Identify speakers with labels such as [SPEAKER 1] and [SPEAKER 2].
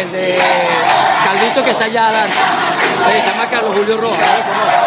[SPEAKER 1] el de Calvito que está allá adelante. Se llama Carlos Julio Rojas.